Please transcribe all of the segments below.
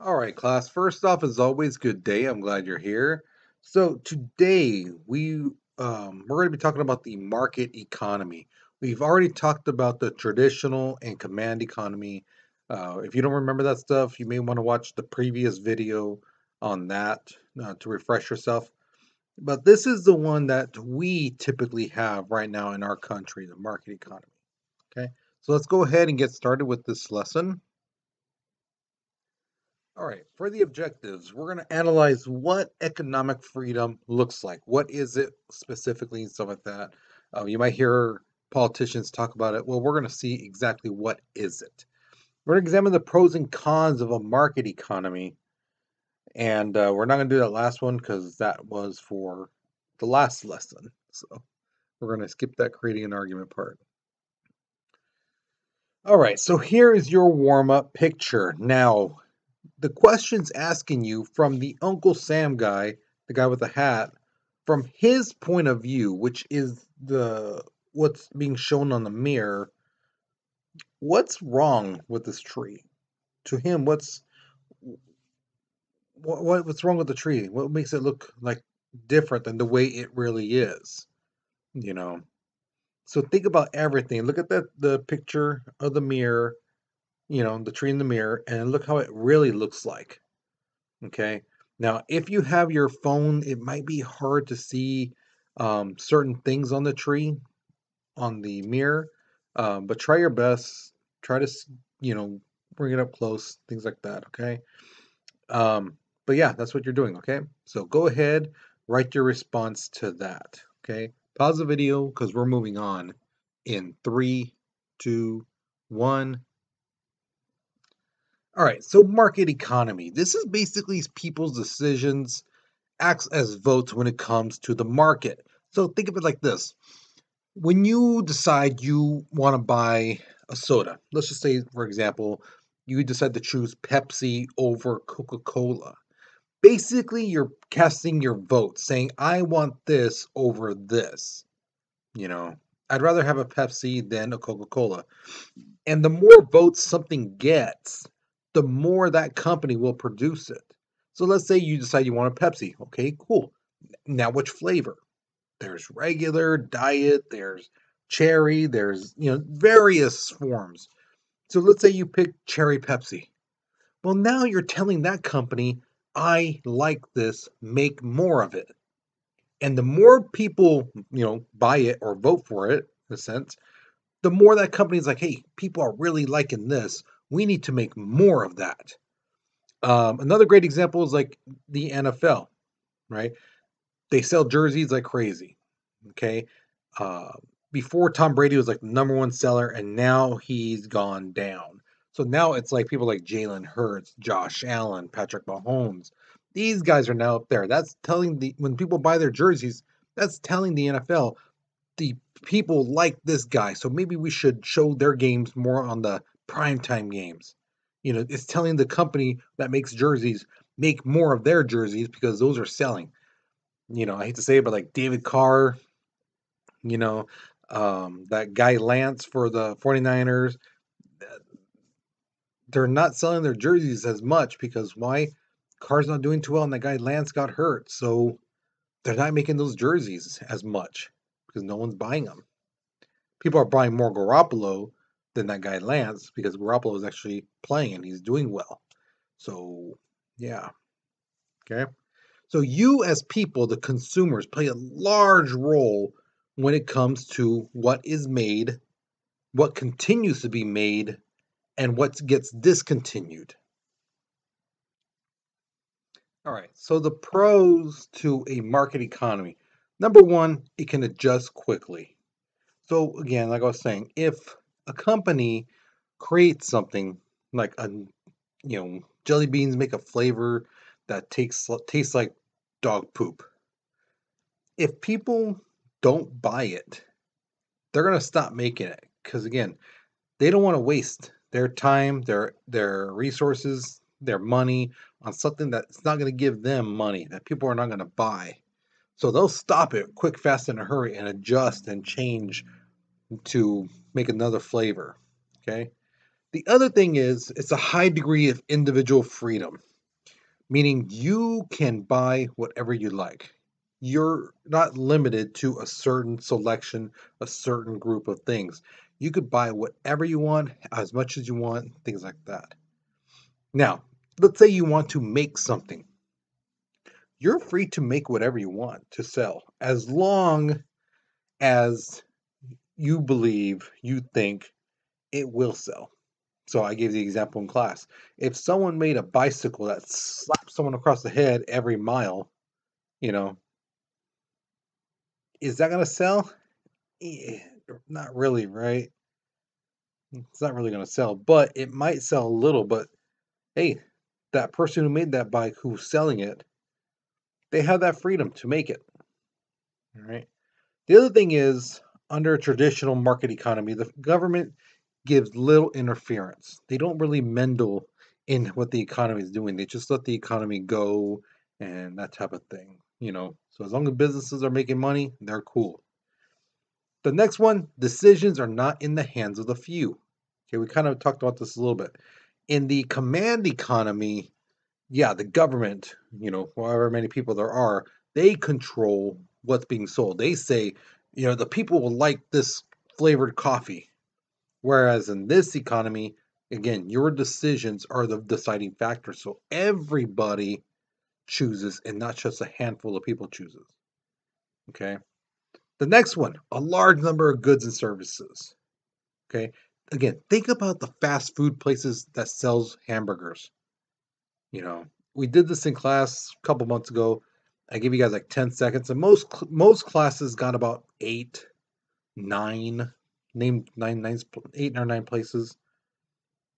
All right, class. First off, as always, good day. I'm glad you're here. So today we um, we're going to be talking about the market economy. We've already talked about the traditional and command economy. Uh, if you don't remember that stuff, you may want to watch the previous video on that uh, to refresh yourself. But this is the one that we typically have right now in our country, the market economy. Okay, so let's go ahead and get started with this lesson. All right, for the objectives, we're going to analyze what economic freedom looks like. What is it specifically and stuff like that. Uh, you might hear politicians talk about it. Well, we're going to see exactly what is it. We're going to examine the pros and cons of a market economy. And uh, we're not going to do that last one because that was for the last lesson. So we're going to skip that creating an argument part. All right, so here is your warm up picture. Now, the question's asking you from the Uncle Sam guy, the guy with the hat, from his point of view, which is the what's being shown on the mirror, what's wrong with this tree? To him, what's what, what's wrong with the tree? What makes it look like different than the way it really is? You know. So think about everything. Look at that the picture of the mirror you know, the tree in the mirror and look how it really looks like. Okay. Now, if you have your phone, it might be hard to see um, certain things on the tree, on the mirror, um, but try your best. Try to, you know, bring it up close, things like that. Okay. Um, but yeah, that's what you're doing. Okay. So go ahead, write your response to that. Okay. Pause the video because we're moving on in three, two, one. All right, so market economy. This is basically people's decisions acts as votes when it comes to the market. So think of it like this. When you decide you want to buy a soda, let's just say for example, you decide to choose Pepsi over Coca-Cola. Basically, you're casting your vote saying I want this over this. You know, I'd rather have a Pepsi than a Coca-Cola. And the more votes something gets, the more that company will produce it. So let's say you decide you want a Pepsi. Okay, cool. Now which flavor? There's regular, diet, there's cherry, there's, you know, various forms. So let's say you pick cherry Pepsi. Well, now you're telling that company, I like this, make more of it. And the more people, you know, buy it or vote for it, in a sense, the more that company's like, hey, people are really liking this. We need to make more of that. Um, another great example is like the NFL, right? They sell jerseys like crazy. Okay. Uh, before Tom Brady was like the number one seller, and now he's gone down. So now it's like people like Jalen Hurts, Josh Allen, Patrick Mahomes. These guys are now up there. That's telling the when people buy their jerseys, that's telling the NFL the people like this guy. So maybe we should show their games more on the primetime games. You know, it's telling the company that makes jerseys make more of their jerseys because those are selling. You know, I hate to say it, but like David Carr, you know, um, that guy Lance for the 49ers, they're not selling their jerseys as much because why? Carr's not doing too well, and that guy Lance got hurt. So they're not making those jerseys as much because no one's buying them. People are buying more Garoppolo than that guy Lance because Garoppolo is actually playing and he's doing well. So, yeah. Okay. So, you as people, the consumers, play a large role when it comes to what is made, what continues to be made, and what gets discontinued. All right. So, the pros to a market economy number one, it can adjust quickly. So, again, like I was saying, if a company creates something like a you know jelly beans make a flavor that takes tastes like dog poop. If people don't buy it they're going to stop making it because again they don't want to waste their time their their resources their money on something that's not going to give them money that people are not going to buy. So they'll stop it quick fast in a hurry and adjust and change to make another flavor. Okay. The other thing is it's a high degree of individual freedom, meaning you can buy whatever you like. You're not limited to a certain selection, a certain group of things. You could buy whatever you want, as much as you want, things like that. Now, let's say you want to make something. You're free to make whatever you want to sell, as long as you believe, you think it will sell. So I gave the example in class. If someone made a bicycle that slaps someone across the head every mile, you know, is that going to sell? Eh, not really, right? It's not really going to sell, but it might sell a little. But hey, that person who made that bike who's selling it, they have that freedom to make it. All right. The other thing is, under a traditional market economy, the government gives little interference. They don't really meddle in what the economy is doing. They just let the economy go and that type of thing. You know, so as long as businesses are making money, they're cool. The next one, decisions are not in the hands of the few. Okay, we kind of talked about this a little bit. In the command economy, yeah, the government, you know, however many people there are, they control what's being sold. They say, you know, the people will like this flavored coffee. Whereas in this economy, again, your decisions are the deciding factor. So everybody chooses and not just a handful of people chooses. Okay. The next one, a large number of goods and services. Okay. Again, think about the fast food places that sells hamburgers. You know, we did this in class a couple months ago. I gave you guys like 10 seconds, and most most classes got about eight, nine, name nine, nine, eight or nine places.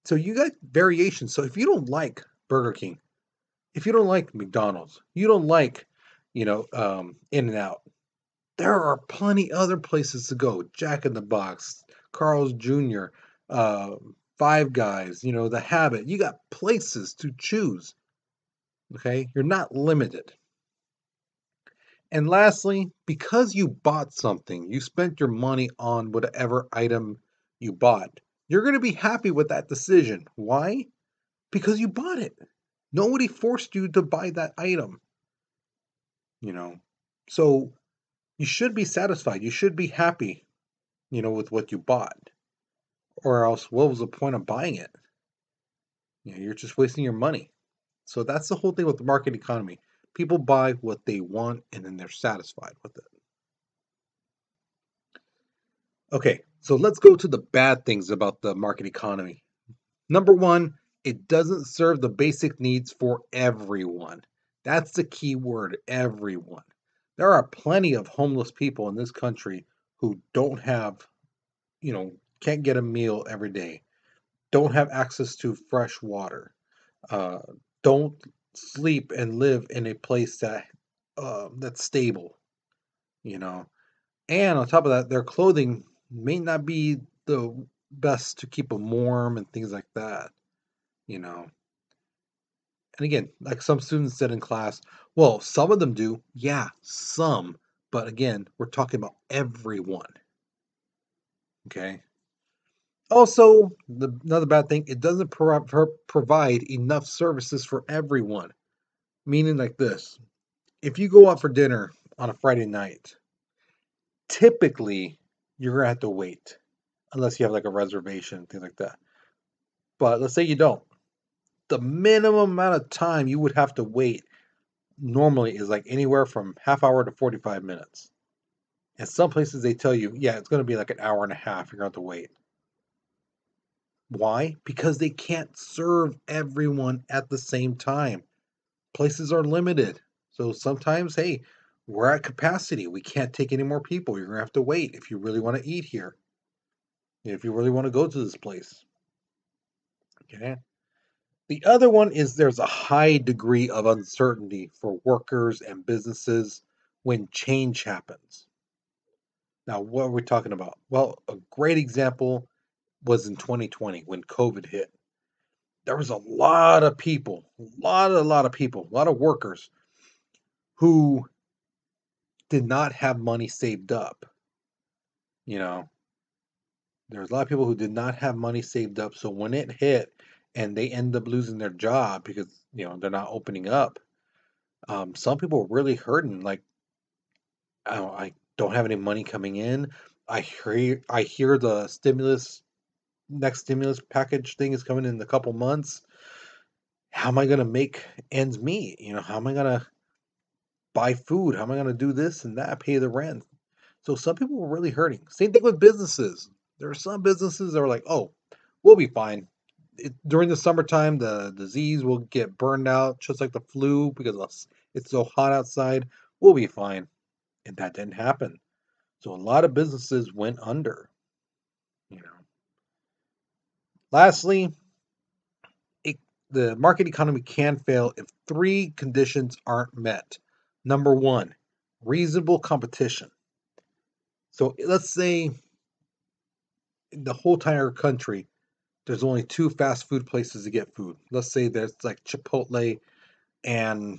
So you got variations. So if you don't like Burger King, if you don't like McDonald's, you don't like, you know, um, In and Out, there are plenty other places to go. Jack in the Box, Carl's Jr., uh, Five Guys, you know, The Habit. You got places to choose. Okay, you're not limited. And lastly, because you bought something, you spent your money on whatever item you bought, you're going to be happy with that decision. Why? Because you bought it. Nobody forced you to buy that item. You know, so you should be satisfied. You should be happy, you know, with what you bought. Or else, what was the point of buying it? You know, you're just wasting your money. So that's the whole thing with the market economy. People buy what they want and then they're satisfied with it. Okay, so let's go to the bad things about the market economy. Number one, it doesn't serve the basic needs for everyone. That's the key word everyone. There are plenty of homeless people in this country who don't have, you know, can't get a meal every day, don't have access to fresh water, uh, don't sleep and live in a place that uh, that's stable, you know. And on top of that, their clothing may not be the best to keep them warm and things like that, you know. And again, like some students said in class, well, some of them do. Yeah, some. But again, we're talking about everyone. Okay. Also, the, another bad thing, it doesn't pro- pro- provide enough services for everyone. Meaning, like this if you go out for dinner on a Friday night, typically you're going to have to wait unless you have like a reservation, things like that. But let's say you don't. The minimum amount of time you would have to wait normally is like anywhere from half hour to 45 minutes. And some places they tell you, yeah, it's going to be like an hour and a half. You're going to have to wait. Why? Because they can't serve everyone at the same time. Places are limited. So sometimes, hey, we're at capacity. We can't take any more people. You're going to have to wait if you really want to eat here. If you really want to go to this place. Okay. The other one is there's a high degree of uncertainty for workers and businesses when change happens. Now, what are we talking about? Well, a great example was in 2020 when COVID hit. There was a lot of people, a lot, a lot of people, a lot of workers who did not have money saved up. You know, There's a lot of people who did not have money saved up. So when it hit and they end up losing their job because you know they're not opening up, um, some people were really hurting. Like, I don't, I don't have any money coming in. I hear I hear the stimulus next stimulus package thing is coming in a couple months. How am I gonna make ends meet? You know, how am I gonna buy food? How am I gonna do this and that, pay the rent? So some people were really hurting. Same thing with businesses. There are some businesses that were like, oh, we'll be fine. It, during the summertime, the disease will get burned out just like the flu because it's so hot outside. We'll be fine. And that didn't happen. So a lot of businesses went under. You know. Lastly, it, the market economy can fail if three conditions aren't met. Number one, reasonable competition. So let's say the whole entire country, there's only two fast food places to get food. Let's say there's like Chipotle and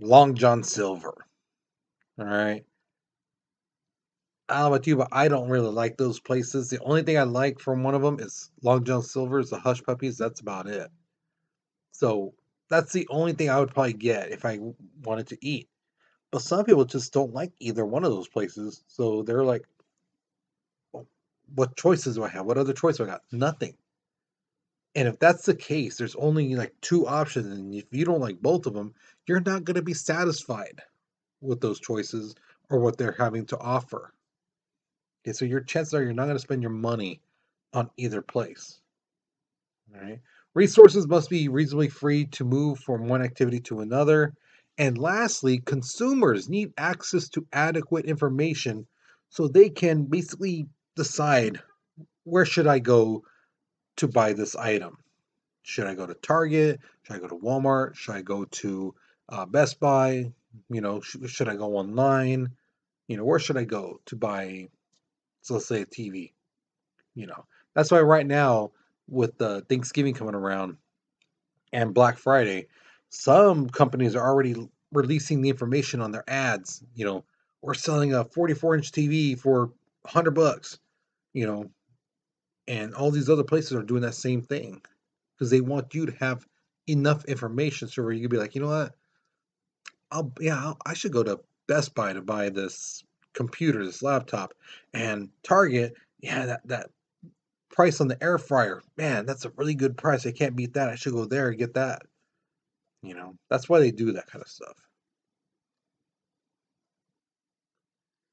Long John Silver. All right. I don't know about you, but I don't really like those places. The only thing I like from one of them is Long John Silver's, the Hush Puppies. That's about it. So that's the only thing I would probably get if I wanted to eat. But some people just don't like either one of those places. So they're like, oh, what choices do I have? What other choice do I got? Nothing. And if that's the case, there's only like two options. And if you don't like both of them, you're not going to be satisfied with those choices or what they're having to offer. Okay, so your chances are you're not going to spend your money on either place. All right. Resources must be reasonably free to move from one activity to another. And lastly, consumers need access to adequate information so they can basically decide where should I go to buy this item. Should I go to Target? Should I go to Walmart? Should I go to uh, Best Buy? You know, sh- should I go online? You know, where should I go to buy, so let's say TV? You know, that's why right now with the Thanksgiving coming around and Black Friday, some companies are already releasing the information on their ads. You know, we're selling a 44 inch TV for 100 bucks, you know, and all these other places are doing that same thing because they want you to have enough information so where you can be like, you know what, I'll yeah, I'll, I should go to Best Buy to buy this computer, this laptop, and Target, yeah, that that price on the air fryer, man, that's a really good price. I can't beat that. I should go there and get that. You know, that's why they do that kind of stuff.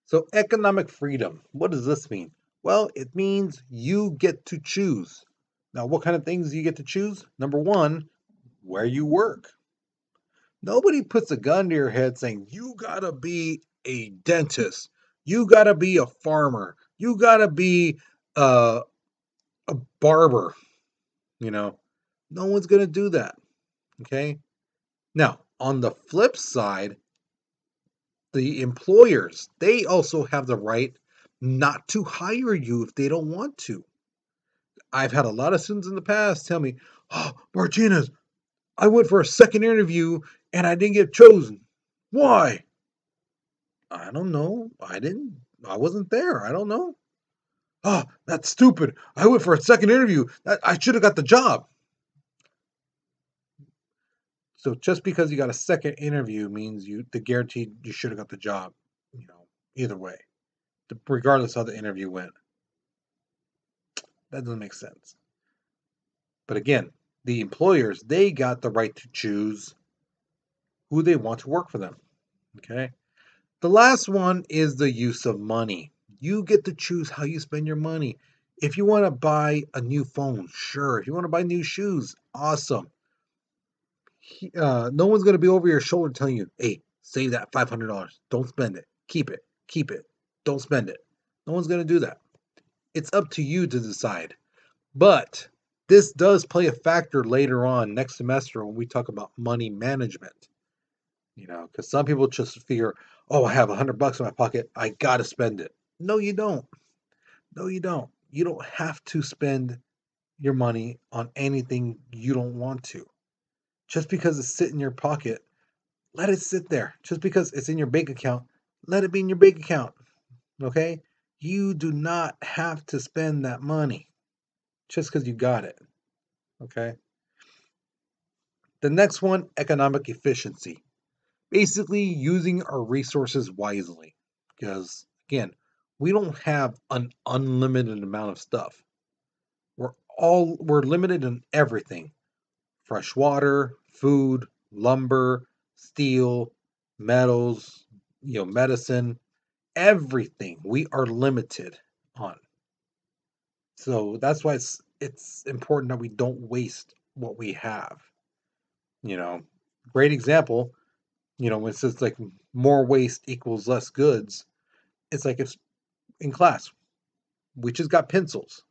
So, economic freedom, what does this mean? Well, it means you get to choose. Now, what kind of things you get to choose? Number one, where you work. Nobody puts a gun to your head saying, you gotta be a dentist, you gotta be a farmer, you gotta be uh, a barber. You know, no one's going to do that. Okay. Now, on the flip side, the employers, they also have the right not to hire you if they don't want to. I've had a lot of students in the past tell me, Oh, Martinez, I went for a second interview and I didn't get chosen. Why? I don't know. I didn't, I wasn't there. I don't know oh, that's stupid. I went for a second interview. That, I should have got the job. So just because you got a second interview means you the guaranteed you should have got the job. You know, either way, regardless how the interview went. That doesn't make sense. But again, the employers they got the right to choose who they want to work for them. Okay. The last one is the use of money. You get to choose how you spend your money. If you want to buy a new phone, sure. If you want to buy new shoes, awesome. Uh, no one's going to be over your shoulder telling you, hey, save that $500. Don't spend it. Keep it. Keep it. Don't spend it. No one's going to do that. It's up to you to decide. But this does play a factor later on next semester when we talk about money management. You know, because some people just figure, oh, I have a hundred bucks in my pocket. I got to spend it. No, you don't. No, you don't. You don't have to spend your money on anything you don't want to. Just because it's sitting in your pocket, let it sit there. Just because it's in your bank account, let it be in your bank account. Okay? You do not have to spend that money just because you got it. Okay. The next one economic efficiency. Basically, using our resources wisely. Because, again, we don't have an unlimited amount of stuff. We're all we're limited in everything fresh water, food, lumber, steel, metals, you know, medicine, everything we are limited on. So that's why it's it's important that we don't waste what we have. You know, great example, you know, when it says like more waste equals less goods, it's like if in class we just got pencils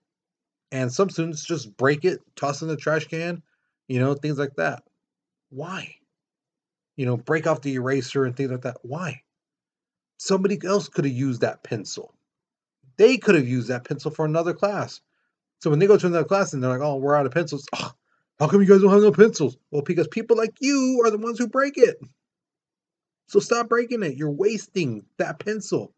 and some students just break it, toss in the trash can, you know, things like that. Why? You know, break off the eraser and things like that. Why? Somebody else could have used that pencil. They could have used that pencil for another class. So when they go to another class and they're like, "Oh, we're out of pencils," oh, how come you guys don't have no pencils? Well, because people like you are the ones who break it. So stop breaking it. You're wasting that pencil.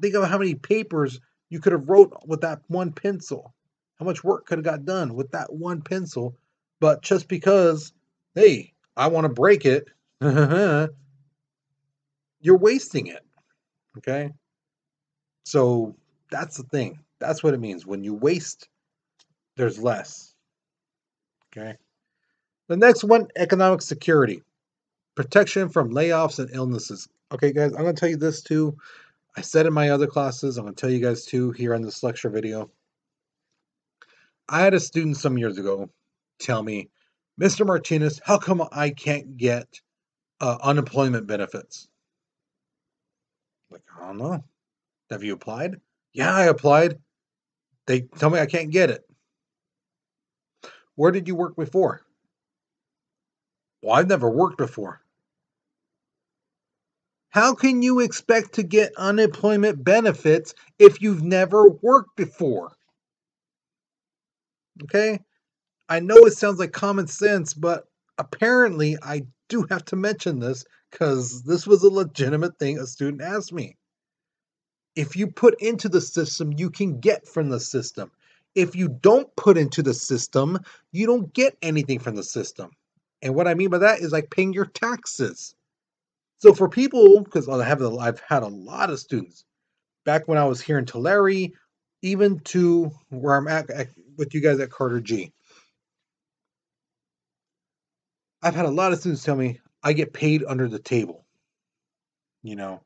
Think of how many papers you could have wrote with that one pencil. How much work could have got done with that one pencil? But just because, hey, I want to break it, you're wasting it. Okay? So that's the thing. That's what it means. When you waste, there's less. Okay? The next one economic security, protection from layoffs and illnesses. Okay, guys, I'm going to tell you this too. I said in my other classes, I'm going to tell you guys too here on this lecture video. I had a student some years ago tell me, Mr. Martinez, how come I can't get uh, unemployment benefits? Like, I don't know. Have you applied? Yeah, I applied. They tell me I can't get it. Where did you work before? Well, I've never worked before. How can you expect to get unemployment benefits if you've never worked before? Okay? I know it sounds like common sense, but apparently I do have to mention this because this was a legitimate thing a student asked me. If you put into the system, you can get from the system. If you don't put into the system, you don't get anything from the system. And what I mean by that is like paying your taxes. So for people, because I have I've had a lot of students back when I was here in Tulare, even to where I'm at, at with you guys at Carter G. I've had a lot of students tell me I get paid under the table. You know,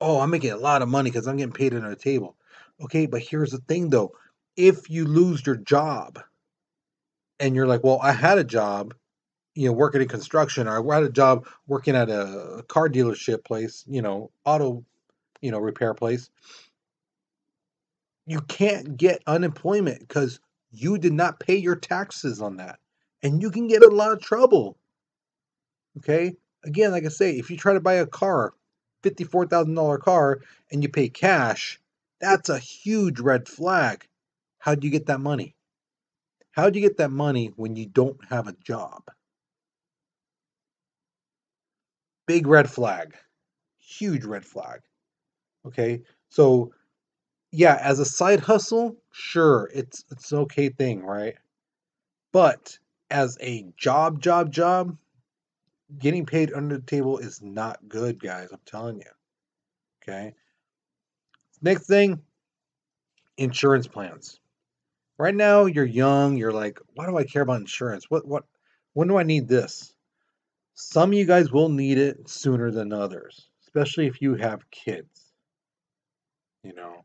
oh, I'm making a lot of money because I'm getting paid under the table. Okay, but here's the thing though if you lose your job and you're like, well, I had a job, you know, working in construction, or I had a job working at a car dealership place, you know, auto, you know, repair place, you can't get unemployment because you did not pay your taxes on that. And you can get a lot of trouble. Okay. Again, like I say, if you try to buy a car, $54,000 car, and you pay cash, that's a huge red flag. How do you get that money? How do you get that money when you don't have a job? Big red flag. Huge red flag. Okay? So yeah, as a side hustle, sure, it's it's an okay thing, right? But as a job, job, job, getting paid under the table is not good, guys. I'm telling you. Okay. Next thing, insurance plans. Right now, you're young. You're like, why do I care about insurance? What, what, when do I need this? Some of you guys will need it sooner than others, especially if you have kids. You know,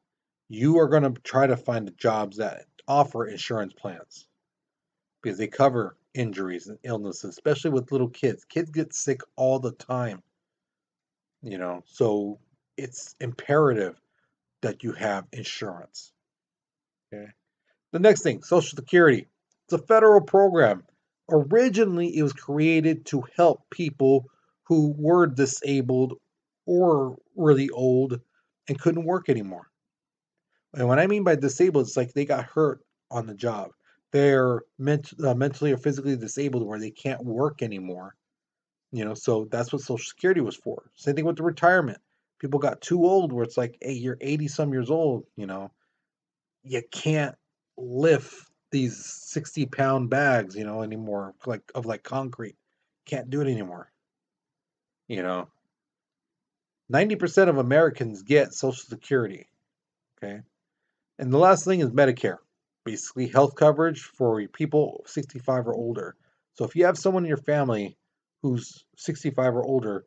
you are going to try to find jobs that offer insurance plans because they cover injuries and illnesses, especially with little kids. Kids get sick all the time. You know, so it's imperative that you have insurance. Okay. The next thing, Social Security. It's a federal program. Originally, it was created to help people who were disabled or really old and couldn't work anymore. And what I mean by disabled, it's like they got hurt on the job they're ment- uh, mentally or physically disabled where they can't work anymore. You know, so that's what Social Security was for. Same thing with the retirement. People got too old where it's like, hey, you're 80 some years old, you know, you can't lift these 60 pound bags, you know, anymore, like of like concrete. Can't do it anymore. You know, 90% of Americans get Social Security. Okay. And the last thing is Medicare, basically health coverage for people 65 or older. So if you have someone in your family who's 65 or older,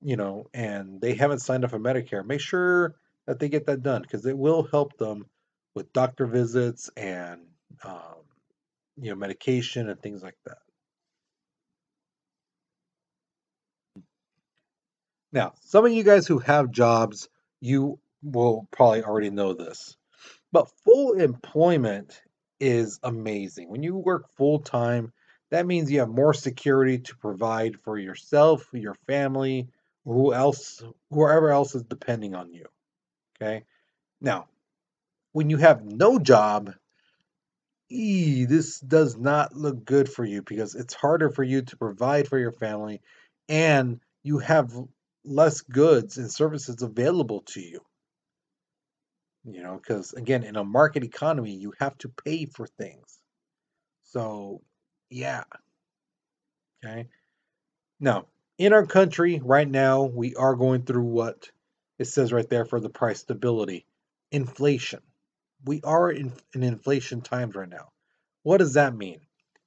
you know, and they haven't signed up for Medicare, make sure that they get that done because it will help them with doctor visits and, um, you know, medication and things like that. Now, some of you guys who have jobs, you will probably already know this. But full employment is amazing. When you work full time, that means you have more security to provide for yourself, your family, who else, whoever else is depending on you. Okay. Now, when you have no job, this does not look good for you because it's harder for you to provide for your family and you have less goods and services available to you. You know, because again, in a market economy, you have to pay for things. So, yeah. Okay. Now, in our country right now, we are going through what it says right there for the price stability inflation. We are in, in inflation times right now. What does that mean?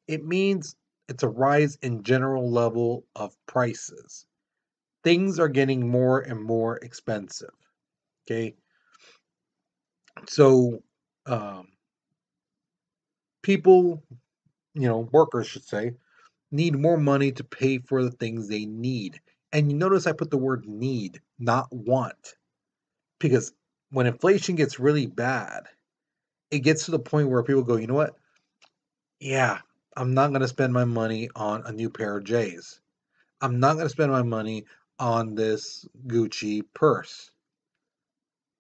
It means it's a rise in general level of prices things are getting more and more expensive. Okay. So, um, people, you know, workers should say, need more money to pay for the things they need. And you notice I put the word need, not want. Because when inflation gets really bad, it gets to the point where people go, you know what? Yeah, I'm not going to spend my money on a new pair of J's. I'm not going to spend my money on this Gucci purse.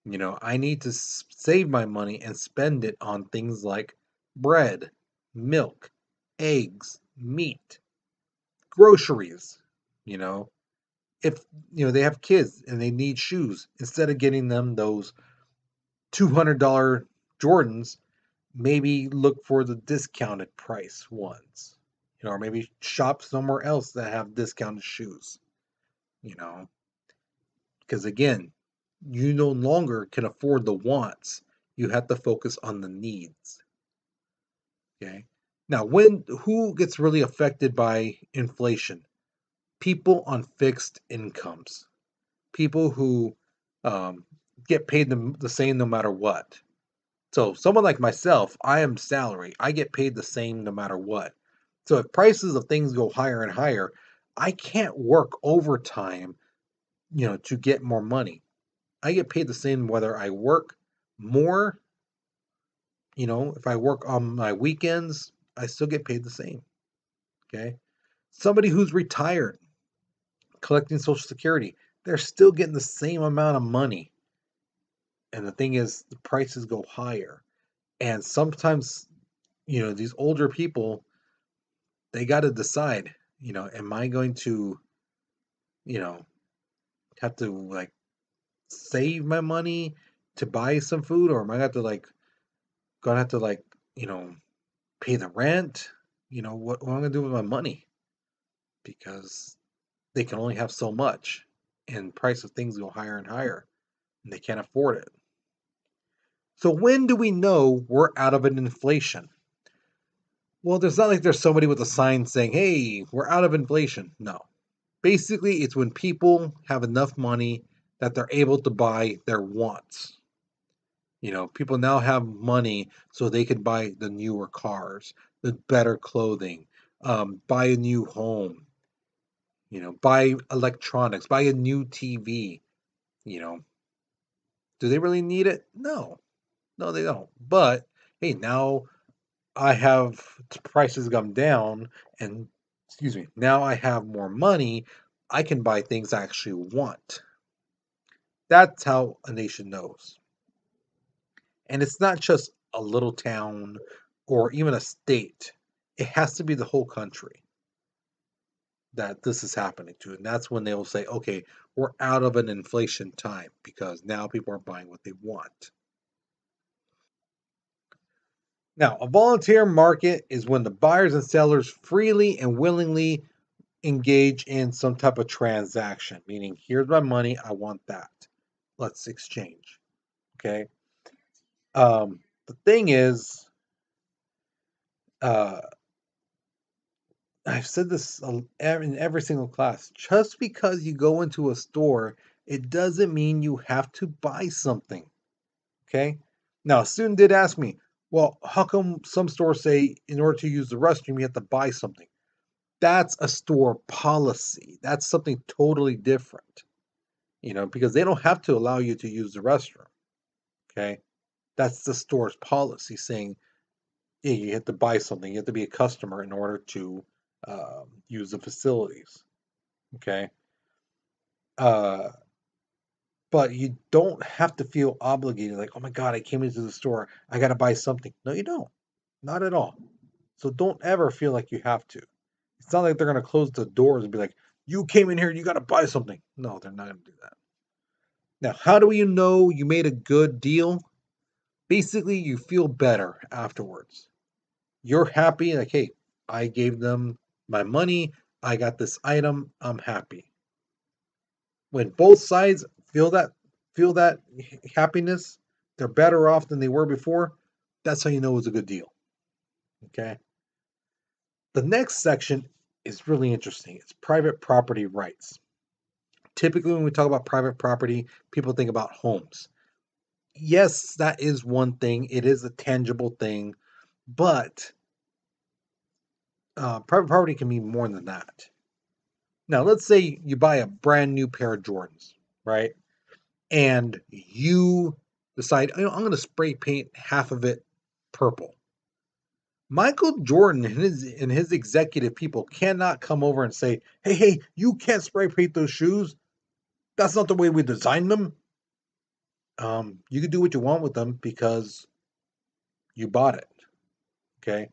You know, I need to save my money and spend it on things like bread, milk, eggs, meat, groceries. You know, if you know they have kids and they need shoes, instead of getting them those $200 Jordans, maybe look for the discounted price ones. You know, or maybe shop somewhere else that have discounted shoes you know? Because again you no longer can afford the wants. You have to focus on the needs. Okay? Now when who gets really affected by inflation? People on fixed incomes. People who um, get paid the, the same no matter what so someone like myself i am salary i get paid the same no matter what so if prices of things go higher and higher I can't work overtime, you know, to get more money. I get paid the same whether I work more, you know, if I work on my weekends, I still get paid the same. Okay. Somebody who's retired collecting Social Security, they're still getting the same amount of money. And the thing is, the prices go higher. And sometimes, you know, these older people, they got to decide you know, am I going to, you know, have to like save my money to buy some food, or am I going to like gonna have to like you know pay the rent? You know what, what am I gonna do with my money? Because they can only have so much, and price of things go higher and higher, and they can't afford it. So when do we know we're out of an inflation? Well, there's not like there's somebody with a sign saying, hey, we're out of inflation. No. Basically, it's when people have enough money that they're able to buy their wants. You know, people now have money so they can buy the newer cars, the better clothing, um, buy a new home, you know, buy electronics, buy a new TV. You know, do they really need it? No, no, they don't. But hey, now I have prices come down and excuse me, now I have more money, I can buy things I actually want. That's how a nation knows. And it's not just a little town or even a state. It has to be the whole country. that this is happening to. And that's when they will say, okay, we're out of an inflation time because now people are buying what they want. Now, a volunteer market is when the buyers and sellers freely and willingly engage in some type of transaction, meaning here's my money, I want that. Let's exchange. Okay. Um, the thing is, uh, I've said this in every single class. Just because you go into a store, it doesn't mean you have to buy something. Okay. Now, a student did ask me, well, how come some stores say in order to use the restroom, you have to buy something? That's a store policy. That's something totally different, you know, because they don't have to allow you to use the restroom. Okay. That's the store's policy saying, yeah, you have to buy something. You have to be a customer in order to um, use the facilities. Okay. Uh, but you don't have to feel obligated like, oh my God, I came into the store. I got to buy something. No, you don't. Not at all. So don't ever feel like you have to. It's not like they're to close the doors and be like, you came in here, you got to buy something. No, they're not to do that. Now, how do you know you made a good deal? Basically, you feel better afterwards. You're happy, like, hey, I gave them my money, I got this item, I'm happy. When both sides feel that feel that happiness, they're better off than they were before, that's how you know it's a good deal. Okay? The next section is really interesting. It's private property rights. Typically, when we talk about private property, people think about homes. Yes, that is one thing, it is a tangible thing, but uh, private property can be more than that. Now, let's say you buy a brand new pair of Jordans, right? And you decide, you know, I'm going to spray paint half of it purple. Michael Jordan and his and his executive people cannot come over and say, "Hey, hey, you can't spray paint those shoes. That's not the way we designed them." Um, you can do what you want with them because you bought it. Okay.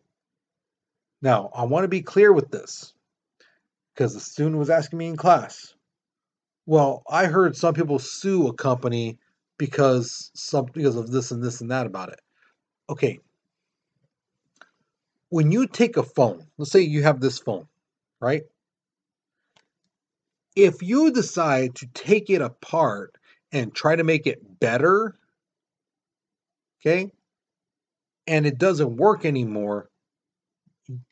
Now, I want to be clear with this because the student was asking me in class. Well, I heard some people sue a company because some because of this and this and that about it. Okay, when you take a phone, let's say you have this phone, right? If you decide to take it apart and try to make it better, okay, and it doesn't work anymore,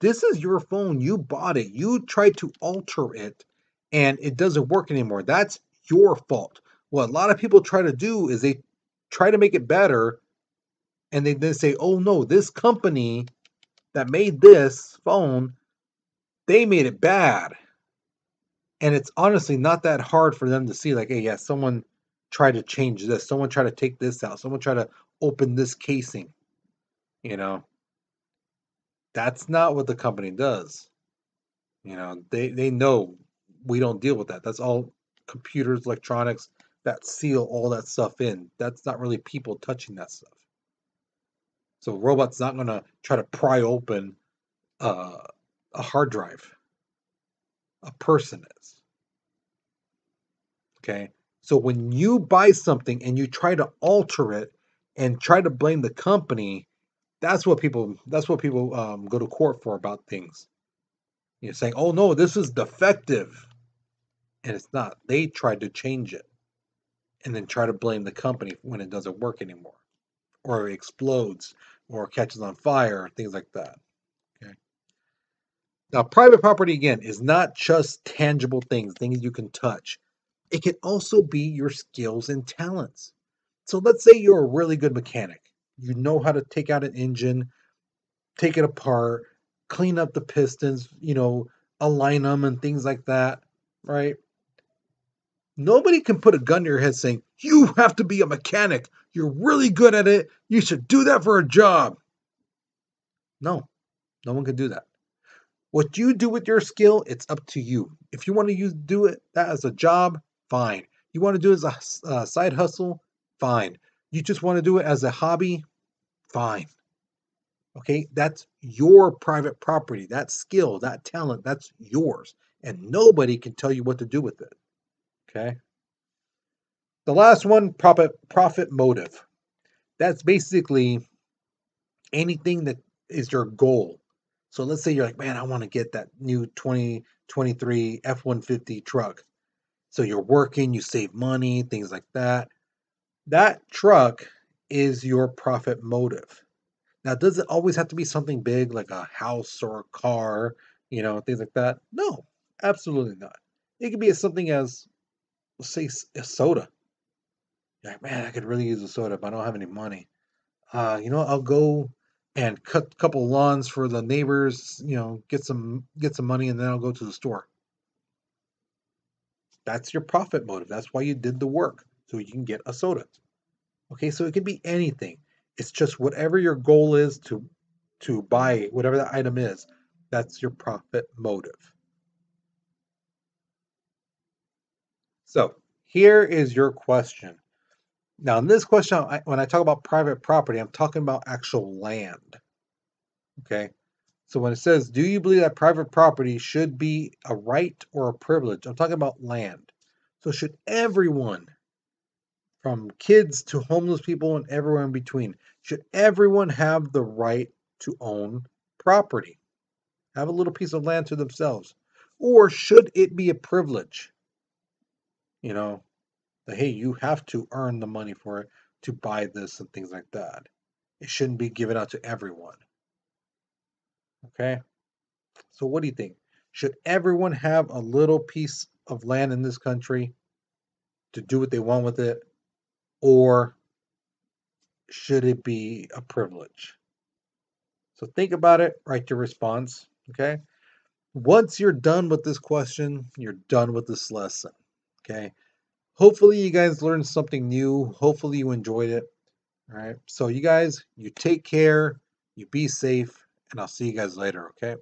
this is your phone. You bought it. You tried to alter it and it doesn't work anymore. That's your fault. What a lot of people try to do is they try to make it better and they then say, oh no, this company that made this phone, they made it bad. And it's honestly not that hard for them to see, like, hey, yeah, someone tried to change this, someone tried to take this out, someone tried to open this casing. You know, that's not what the company does. You know, they they know we don't deal with that. That's all computers, electronics that seal all that stuff in. That's not really people touching that stuff. So robot's not going to try to pry open uh, a hard drive. A person is. Okay. So when you buy something and you try to alter it and try to blame the company, that's what people that's what people um, go to court for about things. You're saying, "Oh no, this is defective," and it's not. They tried to change it, and then try to blame the company when it doesn't work anymore, or it explodes, or catches on fire, things like that. Okay. Now, private property again is not just tangible things, things you can touch. It can also be your skills and talents. So let's say you're a really good mechanic. You know how to take out an engine, take it apart, clean up the pistons, you know, align them and things like that, right? Nobody can put a gun to your head saying, You have to be a mechanic. You're really good at it. You should do that for a job. No, no one can do that. What you do with your skill, it's up to you. If you want to use, do it that as a job, fine. You want to do it as a uh, side hustle, fine. You just want to do it as a hobby, fine. Okay, that's your private property. That skill, that talent, that's yours. and nobody can tell you what to do with it. Okay. The last one, profit profit motive. That's basically anything that is your goal. So let's say you're like, man, I want to get that new 2023 F-150 truck. So you're working, you save money, things like that. That truck is your profit motive. Now, does it always have to be something big like a house or a car, you know, things like that? No, absolutely not. It could be something as, say, a soda. You're like, man, I could really use a soda, but I don't have any money. Uh, you know, I'll go and cut a couple lawns for the neighbors. You know, get some get some money, and then I'll go to the store. That's your profit motive. That's why you did the work, so you can get a soda. Okay, so it could be anything. It's just whatever your goal is to to buy whatever the item is. That's your profit motive. So here is your question. Now, in this question, I, when I talk about private property, I'm talking about actual land. Okay. So when it says, do you believe that private property should be a right or a privilege? I'm talking about land. So should everyone, from kids to homeless people and everyone in between, should everyone have the right to own property? Have a little piece of land to themselves? Or should it be a privilege? You know, that hey, you have to earn the money for it to buy this and things like that. It shouldn't be given out to everyone. Okay? So what do you think? Should everyone have a little piece of land in this country to do what they want with it? Or should it be a privilege? So think about it, write your response. Okay. Once you're done with this question, you're done with this lesson. Okay. Hopefully, you guys learned something new. Hopefully, you enjoyed it. All right. So, you guys, you take care, you be safe, and I'll see you guys later. Okay.